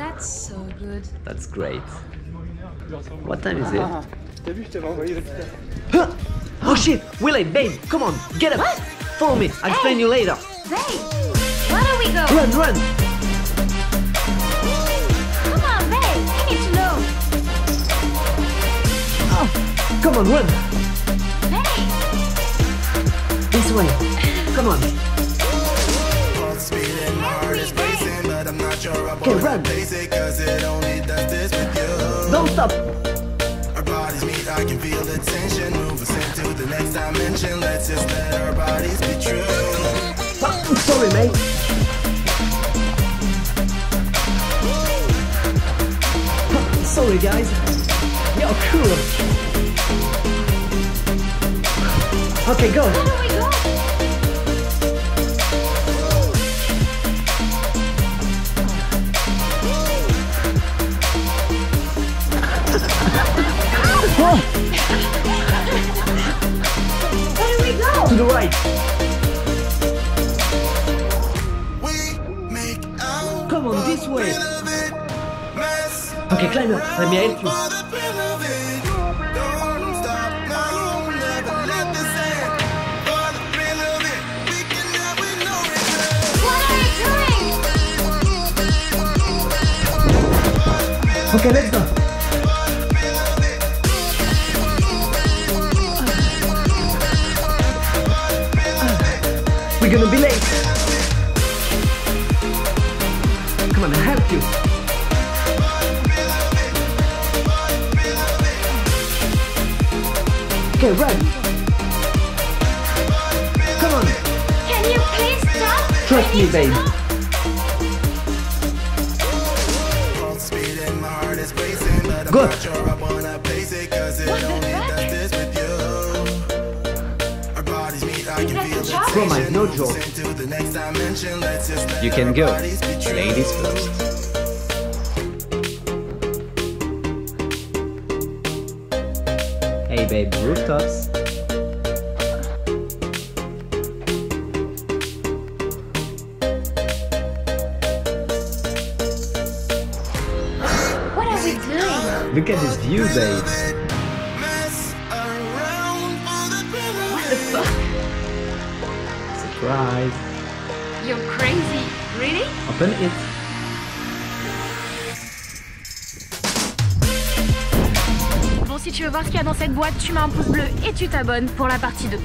That's so good. That's great. What time is it? Uh-huh. T'as vu, je t'avais envoyé le Oh shit! Willie, babe, come on, get up! Follow me, I'll explain you later. Babe, where do we go? Run, run! Come on, babe. I need to know. Oh, come on, run! Babe. This way. Come on. Okay, run. Don't stop. Our bodies meet, I can feel the tension. Move us into the next dimension. Let's just let our bodies be true. Sorry, mate. Sorry, guys. You're cool. Okay, go. Where do we go? Where do we go? To the right. We make out Come on, this way. of it. Mess Okay, climb up. Let me help you. Okay, let's thrill We're gonna be late. Come on, I'll help you. Okay, run. Come on, Can you please stop? trust me, babe. Pulse Promise, no joke. Into the next dimension. Let's just let You can go. bodies be true. Ladies first. Hey babe, rooftops. What are we doing? Look at this view, babe. Surprise. You're crazy. Really? Open it. Bon, si tu veux voir ce qu'il y a dans cette boîte, tu mets un pouce bleu et tu t'abonnes pour la partie 2.